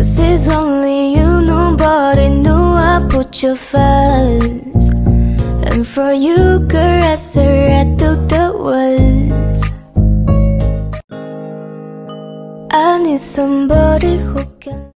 Cause it's only you, nobody knew I put you first. And for you, caress I do the words. I need somebody who can.